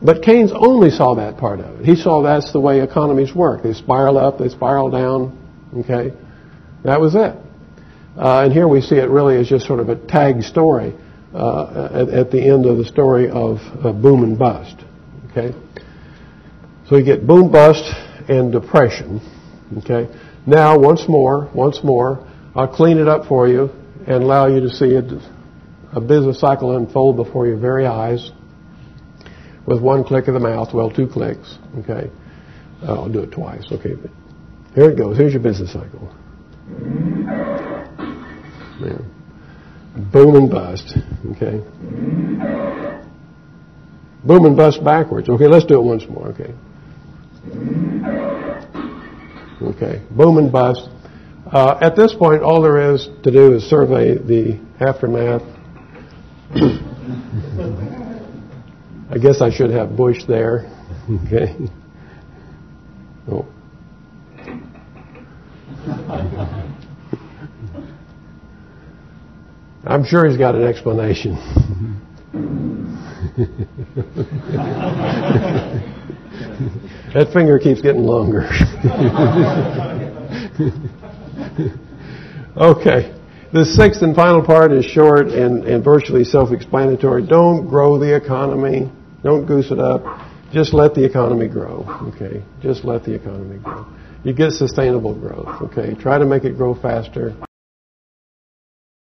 Speaker 1: but Keynes only saw that part of it. He saw that's the way economies work. They spiral up, they spiral down. Okay, that was it. Uh, and here we see it really as just sort of a tag story uh, at, at, the end of the story of uh, boom and bust. Okay, so you get boom, bust, and depression. Okay, now once more, once more, I'll clean it up for you and allow you to see a business cycle unfold before your very eyes with one click of the mouth. Well, two clicks. Okay, uh, I'll do it twice. Okay, here it goes. Here's your business cycle. Yeah boom and bust. Okay. Boom and bust backwards. Okay, let's do it once more. Okay. Okay. Boom and bust. Uh, at this point, all there is to do is survey the aftermath. I guess I should have Bush there. Okay. Oh. I'm sure he's got an explanation. that finger keeps getting longer. okay. The sixth and final part is short and, and virtually self-explanatory. Don't grow the economy. Don't goose it up. Just let the economy grow. Okay. Just let the economy grow. You get sustainable growth. Okay. Try to make it grow faster.